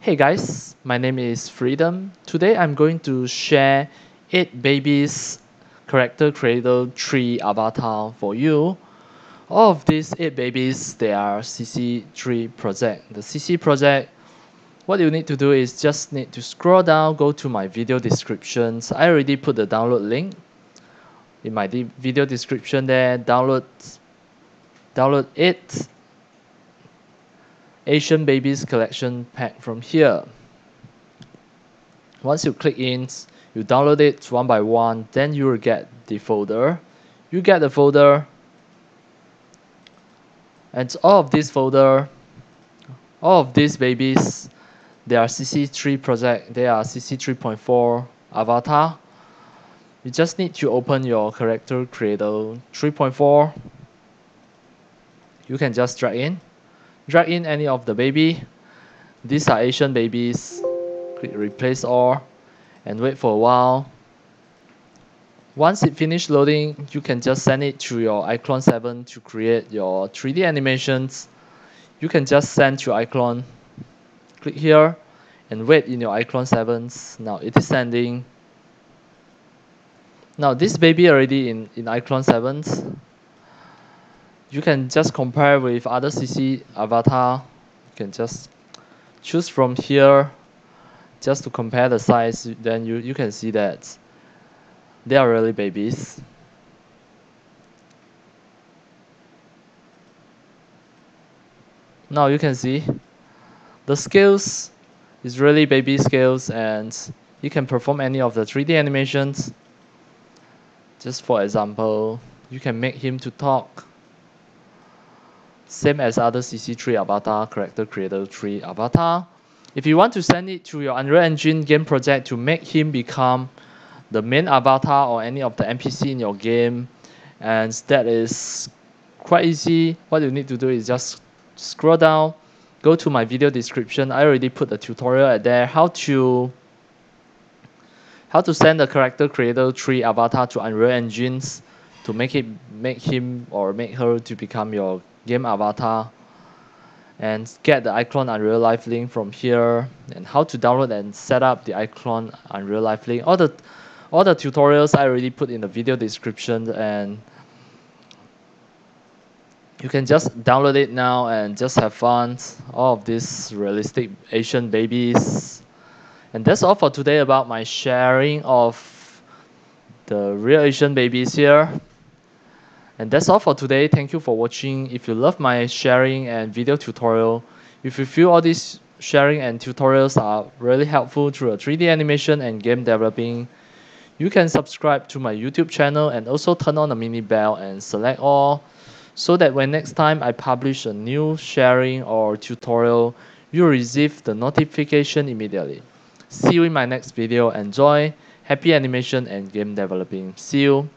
Hey guys, my name is Freedom. Today I'm going to share 8 babies character creator tree avatar for you. All of these 8 babies, they are CC3 project. The CC project, what you need to do is just need to scroll down, go to my video descriptions. I already put the download link in my video description there. Download, download it Asian Babies Collection Pack from here. Once you click in, you download it one by one, then you will get the folder. You get the folder, and all of this folder, all of these babies, they are CC3 project, they are CC 3.4 avatar. You just need to open your character creator 3.4. You can just drag in drag in any of the baby. These are Asian babies. Click replace all and wait for a while. Once it finished loading, you can just send it to your iClone 7 to create your 3D animations. You can just send to iClone. Click here and wait in your iClone 7s. Now it is sending. Now this baby already in, in iClone 7s you can just compare with other CC avatar. You can just choose from here just to compare the size. Then you, you can see that they are really babies. Now you can see the scales is really baby scales and you can perform any of the 3D animations. Just for example, you can make him to talk same as other CC3 avatar, character creator 3 avatar. If you want to send it to your Unreal Engine game project to make him become the main avatar or any of the NPC in your game, and that is quite easy. What you need to do is just scroll down, go to my video description. I already put the tutorial at there how to how to send the character creator 3 avatar to Unreal Engines to make it make him or make her to become your game avatar and get the iClone Unreal Live Link from here and how to download and set up the iClone Unreal Live Link. All the all the tutorials I already put in the video description and you can just download it now and just have fun. All of these realistic Asian babies. And that's all for today about my sharing of the real Asian babies here. And that's all for today. Thank you for watching. If you love my sharing and video tutorial, if you feel all these sharing and tutorials are really helpful through a 3D animation and game developing, you can subscribe to my YouTube channel and also turn on the mini bell and select all so that when next time I publish a new sharing or tutorial, you receive the notification immediately. See you in my next video. Enjoy! Happy animation and game developing. See you!